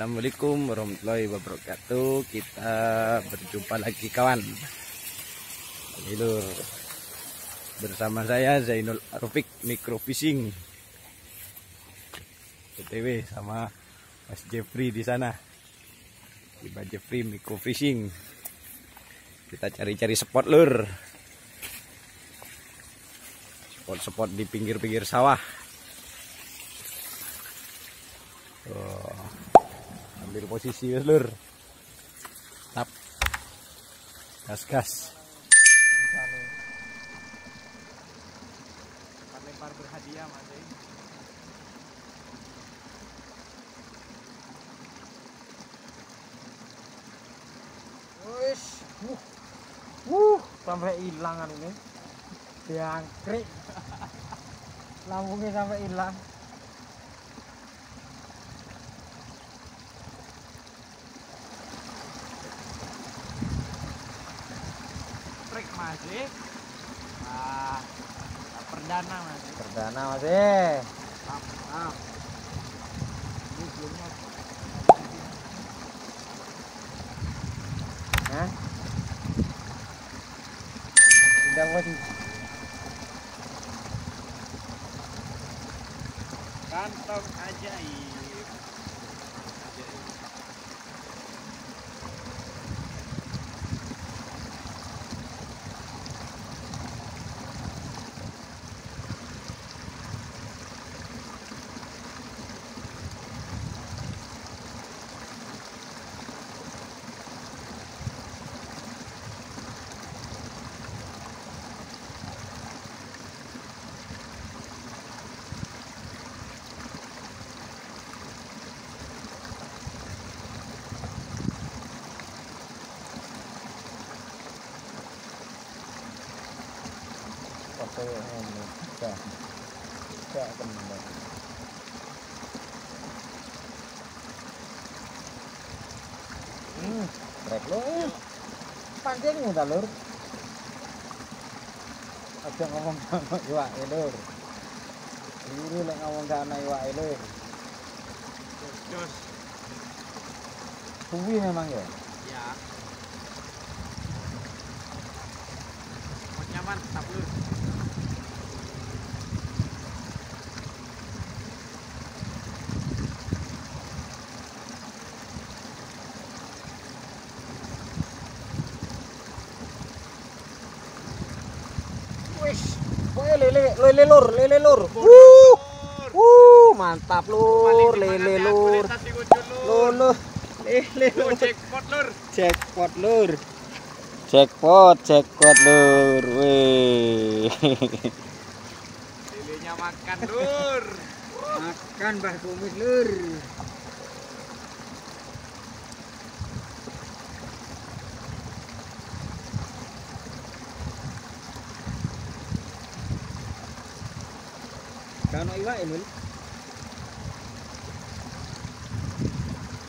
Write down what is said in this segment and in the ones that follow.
Assalamualaikum warahmatullahi wabarakatuh. Kita berjumpa lagi kawan. Lur Bersama saya Zainul Arufik Microfishing BTW sama Mas Jeffrey di sana. Tiba Jeffrey Microfishing Kita cari-cari spot lur. Spot-spot di pinggir-pinggir sawah Oh ambil posisi ya lur. Tap. Gas gas. Lempar berhadiah mas Wis, uh, uh, sampai hilang kan ini, diangkrik, lambungnya sampai hilang. Masih. Ah perdana masih. Perdana masih. Maaf maaf. Ini Hah? Sedang masih. Kantong ajaib pakai ini kembang hmm trek lo pancing udah lur? Aja ngomong sama iwak lur. Liru lek ngomong sama iwak lur. Jos suwi memang ya? Ya. Nyaman lu wis pokoknya lele lele lur lele lur wuh wuh mantap lur lele lur lur lur lele lur jackpot lur jackpot lur jackpot jackpot lur wih lelenya makan lur makan mbah kumis lur Iwa Emil?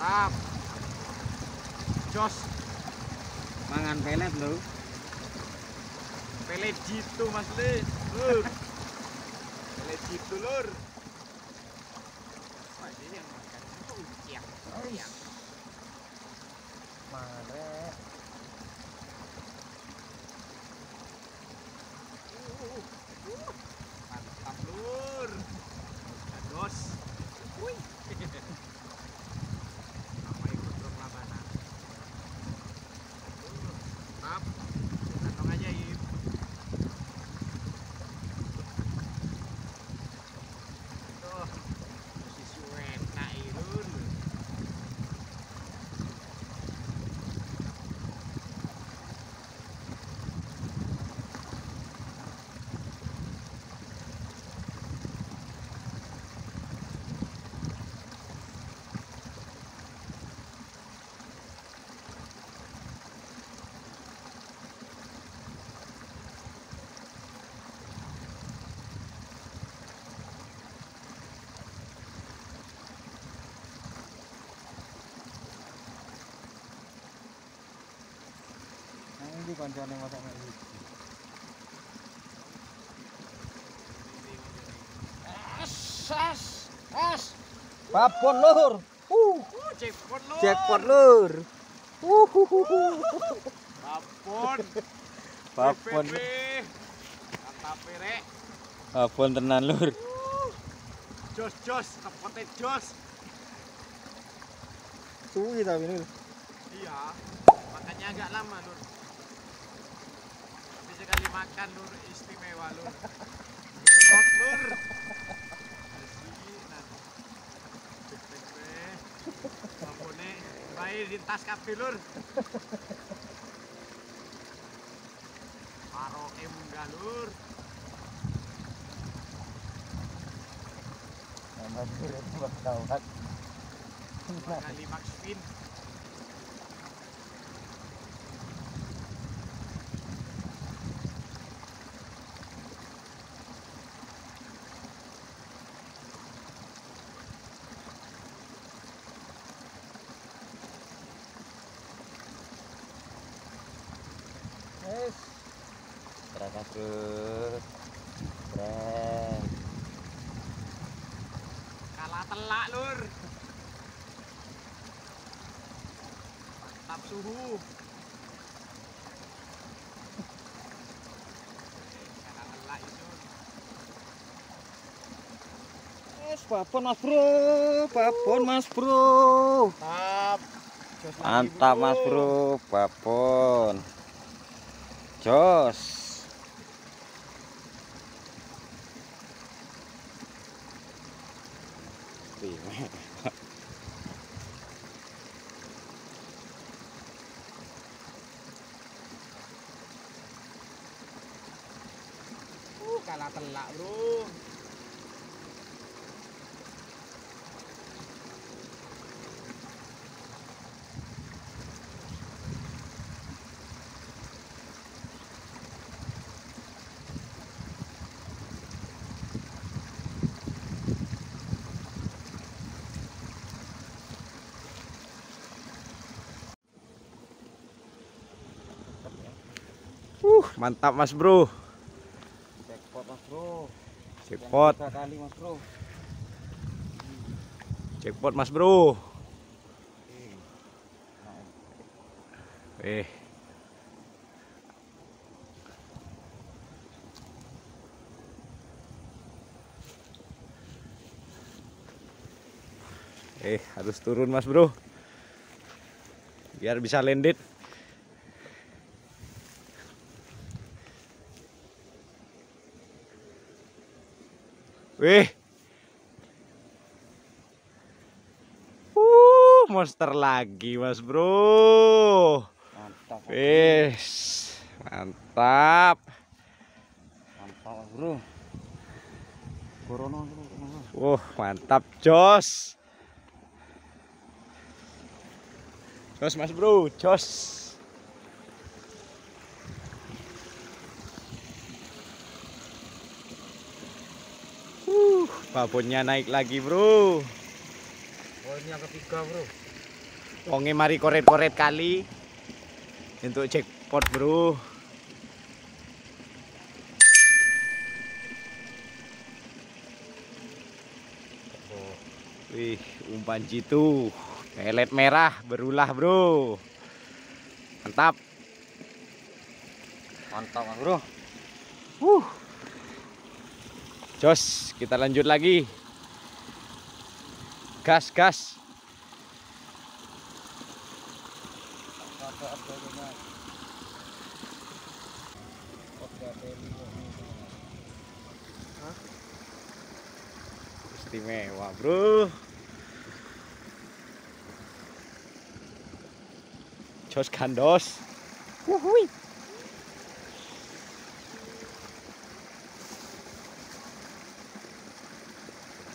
tap jos Mangan pelet lho. pelet jitu mas le lur pelet jitu lur Wah, ini yang makan itu uciak uciak Mare. mantap lur dos wih sama ikut perlawanan tap kantong ajaib tuh si suwena lur Nang iki kancane masak nek as as Babon lur. Uh, jackpot lur. Jackpot lur. Uhuhuhu. Babon. Babon. Mantap rek. Babon tenan lur. Jos jos, tepote jos. Suwi tapi ini. Iya. Makannya agak lama lur. Sekali makan lur istimewa lur. Hot lur. Babone baik di tas kabeh lur. Paroke munggah lur. Nama kira kawat. Dua kali max spin. Terus. Keren. Kalah telak lur. Mantap suhu. Kalah telak itu. Yes, babon mas bro, babon mas bro. Mantap. Mantap mas bro, babon. Jos. Uh, kalah telak bro. Uh, mantap mas bro. Jackpot mas bro. Jackpot, kali mas bro. jackpot mas bro. Eh. Eh, harus turun mas bro. Biar bisa landed. Wih. Uh, monster lagi mas bro. Mantap. Wis, mantap. Mantap mas bro. Corona bro. Wah, mantap jos. Jos mas bro, jos. Babonnya naik lagi bro. Yang ketiga bro. Wonge mari koret-koret kali untuk jackpot bro. Wih, umpan jitu. Pelet merah berulah, Bro. Mantap. Mantap bro. Uh. Jos, kita lanjut lagi. Gas, gas. Istimewa, Bro. Jos gandos. Wuhui.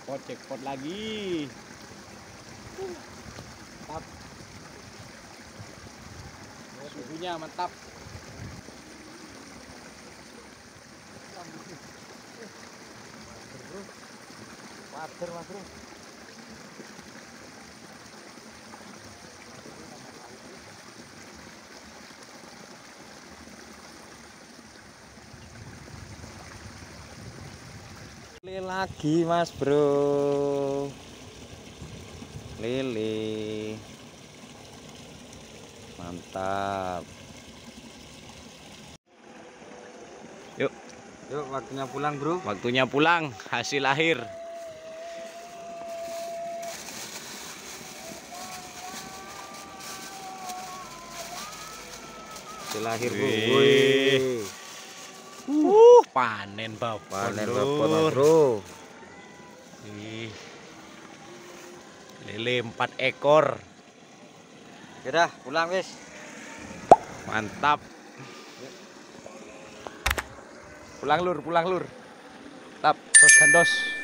Pot jackpot lagi. Mantap. Suhunya mantap. Water mas Beli lagi mas bro. lele mantap yuk Yuk waktunya pulang bro. waktunya pulang hasil akhir Hasil akhir bro. Wih. Panen bapak Panen bapak bro. Ih. lele empat ekor Ya dah pulang wis. mantap pulang lur pulang lur tap tos gandos